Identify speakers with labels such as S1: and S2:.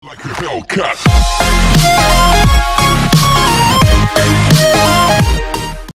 S1: Like a Hellcat.